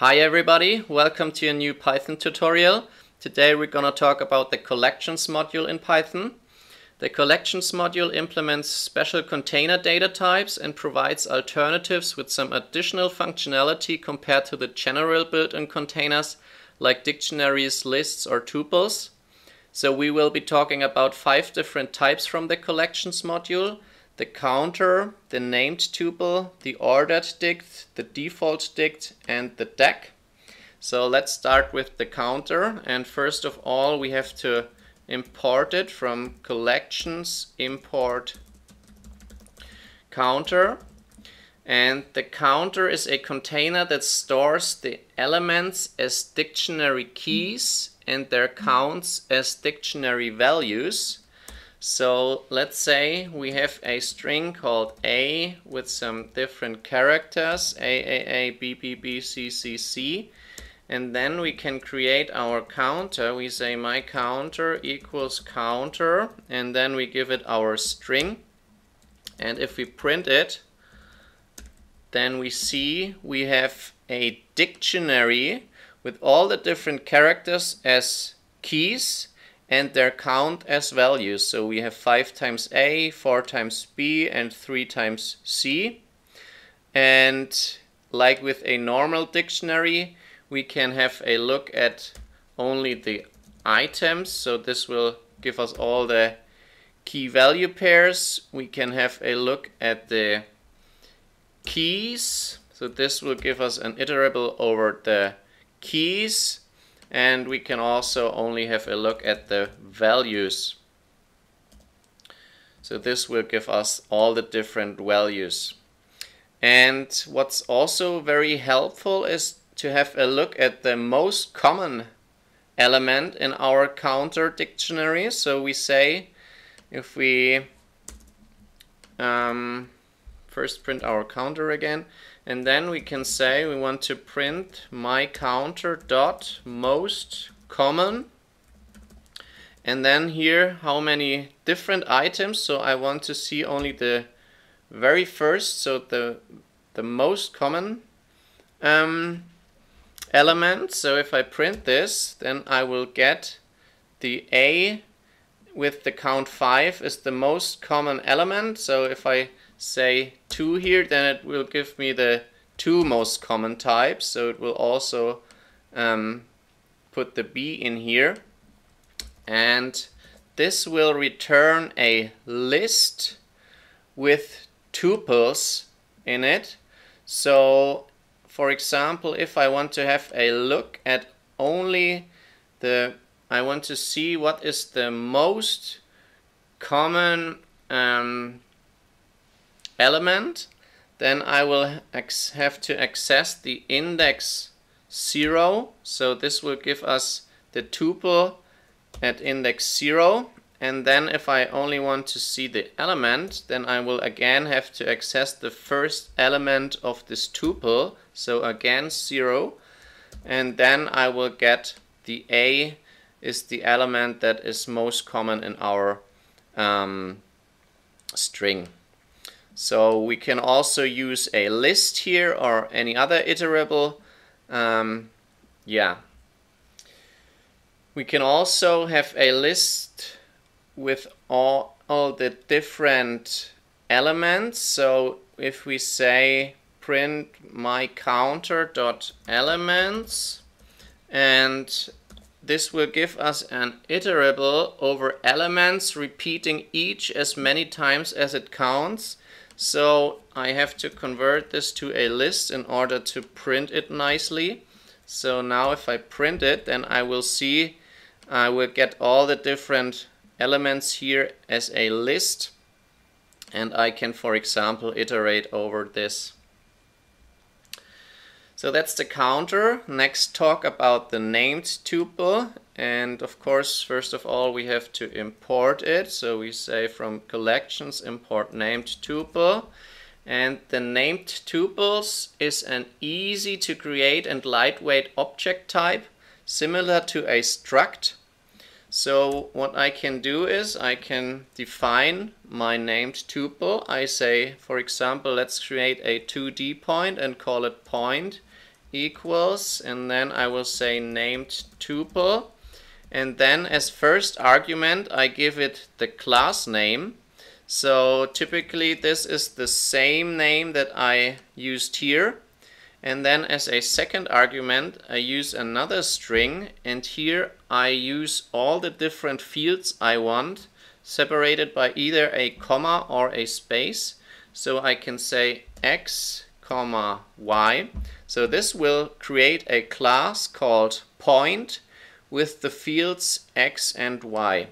Hi everybody, welcome to a new Python tutorial. Today we're going to talk about the collections module in Python. The collections module implements special container data types and provides alternatives with some additional functionality compared to the general built-in containers like dictionaries, lists or tuples. So we will be talking about five different types from the collections module the counter, the named tuple, the ordered dict, the default dict, and the deque. So let's start with the counter. And first of all, we have to import it from collections import counter. And the counter is a container that stores the elements as dictionary keys and their counts as dictionary values. So let's say we have a string called A with some different characters, A, A, A, B, B, B, C, C, C. And then we can create our counter. We say my counter equals counter and then we give it our string. And if we print it, then we see we have a dictionary with all the different characters as keys and their count as values. So we have 5 times A, 4 times B, and 3 times C. And like with a normal dictionary, we can have a look at only the items. So this will give us all the key value pairs. We can have a look at the keys. So this will give us an iterable over the keys and we can also only have a look at the values. So this will give us all the different values. And what's also very helpful is to have a look at the most common element in our counter dictionary. So we say if we um, first print our counter again, and then we can say we want to print my counter dot most common. And then here how many different items? So I want to see only the very first so the the most common um, element. So if I print this then I will get the A with the count 5 is the most common element. So if I say 2 here, then it will give me the two most common types. So it will also um, put the B in here. And this will return a list with tuples in it. So for example, if I want to have a look at only the, I want to see what is the most common um, element, then I will have to access the index 0. So this will give us the tuple at index 0. And then if I only want to see the element, then I will again have to access the first element of this tuple. So again 0. And then I will get the A is the element that is most common in our um, string. So we can also use a list here or any other iterable. Um, yeah. We can also have a list with all, all the different elements. So if we say print my counter dot elements and this will give us an iterable over elements repeating each as many times as it counts so I have to convert this to a list in order to print it nicely. So now if I print it, then I will see, I will get all the different elements here as a list. And I can, for example, iterate over this. So that's the counter. Next talk about the named tuple and of course first of all we have to import it. So we say from collections import named tuple. And the named tuples is an easy to create and lightweight object type similar to a struct. So what I can do is I can define my named tuple. I say for example let's create a 2d point and call it point equals. And then I will say named tuple and then as first argument I give it the class name. So typically this is the same name that I used here. And then as a second argument I use another string. And here I use all the different fields I want separated by either a comma or a space. So I can say x comma y. So this will create a class called point with the fields x and y.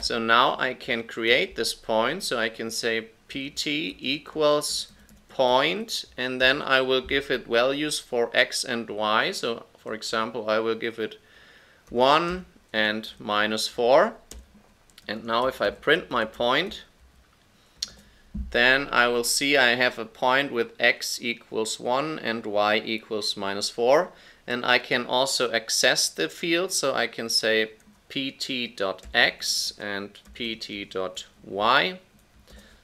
So now I can create this point. So I can say pt equals point and then I will give it values for x and y. So for example I will give it 1 and minus 4 and now if I print my point then I will see I have a point with x equals 1 and y equals minus 4 and I can also access the field so I can say pt.x and pt.y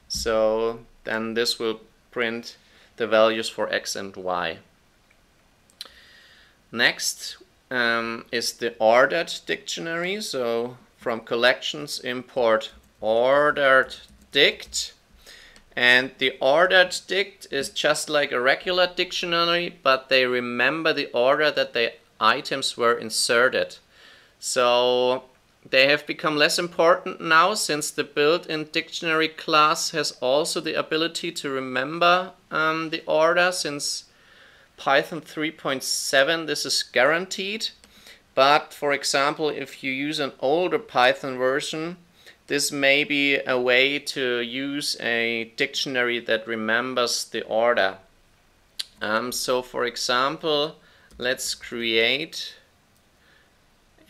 so then this will print the values for x and y. Next um, is the ordered dictionary. So from collections import ordered dict. And the ordered dict is just like a regular dictionary, but they remember the order that the items were inserted. So they have become less important now since the built-in dictionary class has also the ability to remember um, the order since Python 3.7 this is guaranteed but for example if you use an older Python version this may be a way to use a dictionary that remembers the order. Um, so for example let's create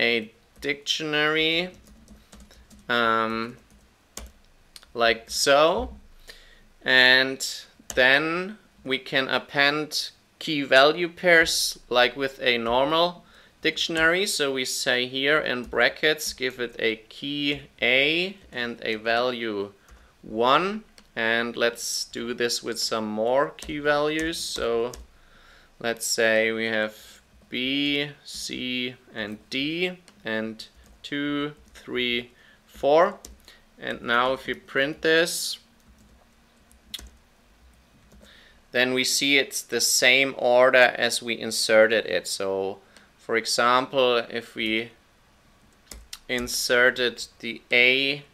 a dictionary um, like so and then we can append key value pairs like with a normal dictionary so we say here in brackets give it a key A and a value 1 and let's do this with some more key values so let's say we have B, C and D and two, three, four. And now if we print this, then we see it's the same order as we inserted it. So for example, if we inserted the A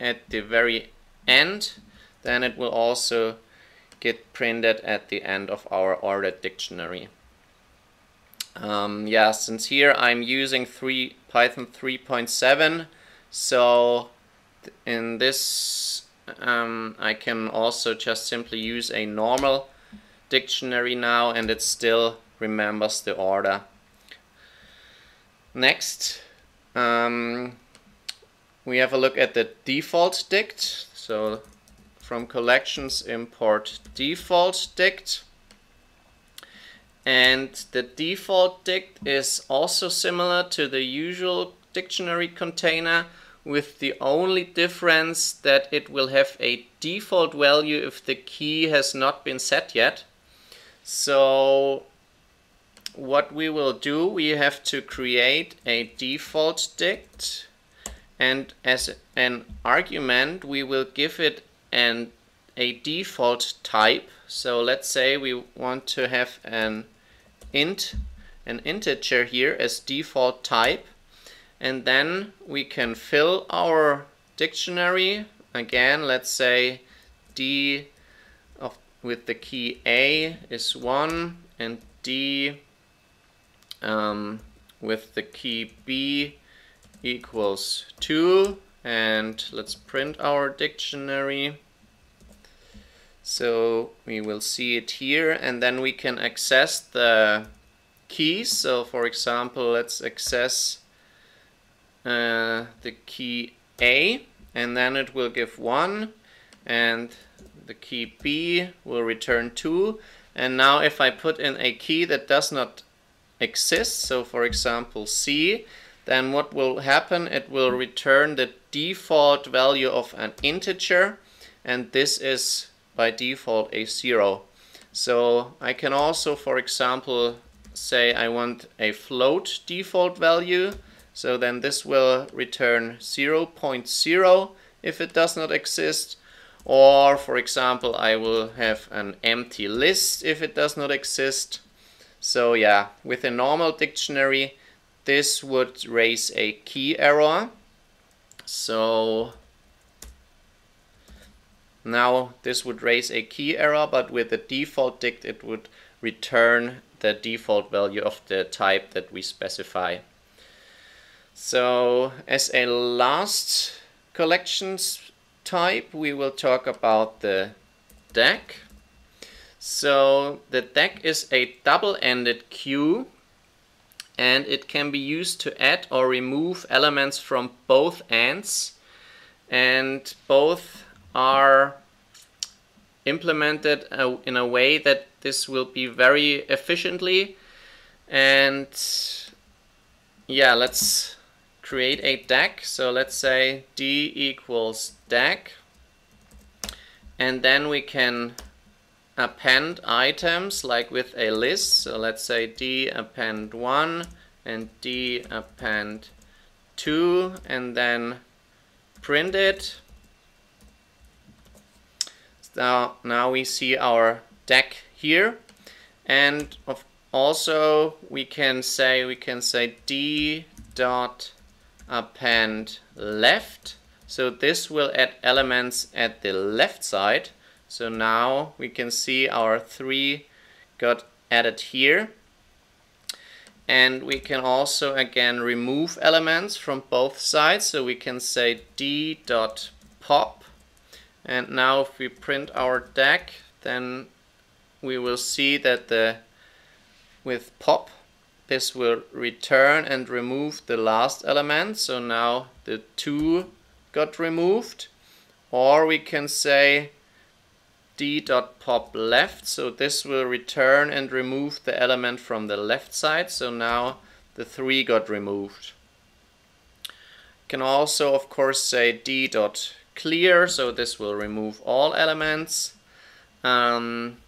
at the very end, then it will also get printed at the end of our ordered dictionary. Um, yeah, since here I'm using 3 Python 3.7, so in this um, I can also just simply use a normal dictionary now and it still remembers the order. Next, um, we have a look at the default dict. So from collections import default dict. And the default dict is also similar to the usual dictionary container with the only difference that it will have a default value if the key has not been set yet. So what we will do, we have to create a default dict and as an argument we will give it an a default type. So let's say we want to have an int, an integer here as default type. And then we can fill our dictionary. Again, let's say D of, with the key A is 1 and D um, with the key B equals 2 and let's print our dictionary. So we will see it here. And then we can access the keys. So for example, let's access uh, the key A. And then it will give 1 and the key B will return 2 and now if I put in a key that does not exist, so for example C, then what will happen, it will return the default value of an integer and this is by default a zero. So I can also, for example, say I want a float default value. So then this will return 0.0 if it does not exist. Or for example, I will have an empty list if it does not exist. So yeah, with a normal dictionary, this would raise a key error. So now this would raise a key error, but with the default dict it would return the default value of the type that we specify. So as a last collections type we will talk about the deque. So the deque is a double-ended queue and it can be used to add or remove elements from both ends. And both are implemented uh, in a way that this will be very efficiently. And yeah let's create a deque so let's say d equals deque and then we can append items like with a list. So let's say d append 1 and d append 2 and then print it. Now, now we see our deque here. And of also we can say we can say d dot append left. So this will add elements at the left side so now we can see our three got added here and we can also again remove elements from both sides so we can say d dot pop and now if we print our deque, then we will see that the with pop, this will return and remove the last element. So now the 2 got removed. Or we can say d.pop left. So this will return and remove the element from the left side. So now the 3 got removed. Can also of course say d clear, so this will remove all elements. Um,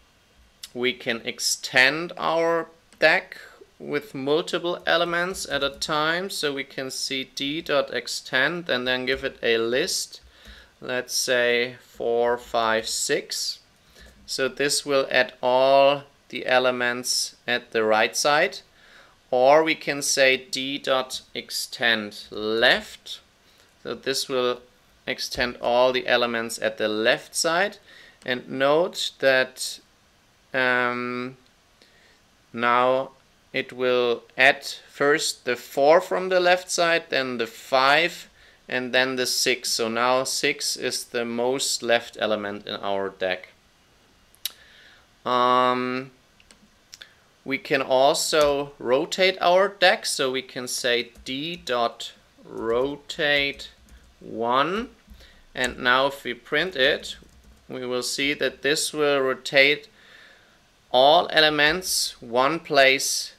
we can extend our deque with multiple elements at a time, so we can see d.extend and then give it a list. Let's say 4, 5, 6. So this will add all the elements at the right side. Or we can say d.extend left. So this will extend all the elements at the left side and note that um, now it will add first the 4 from the left side then the 5 and then the 6 so now 6 is the most left element in our deque um, we can also rotate our deque, so we can say d dot rotate 1 and now if we print it we will see that this will rotate all elements one place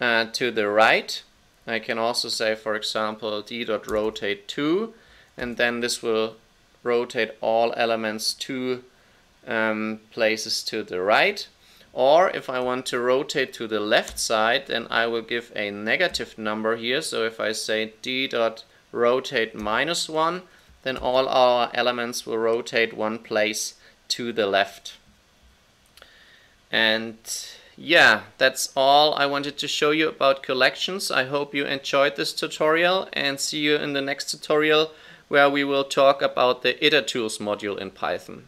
uh, to the right. I can also say for example d.rotate 2 and then this will rotate all elements two um, places to the right or if I want to rotate to the left side then I will give a negative number here so if I say d dot rotate minus 1, then all our elements will rotate one place to the left. And yeah, that's all I wanted to show you about collections. I hope you enjoyed this tutorial and see you in the next tutorial where we will talk about the itertools module in Python.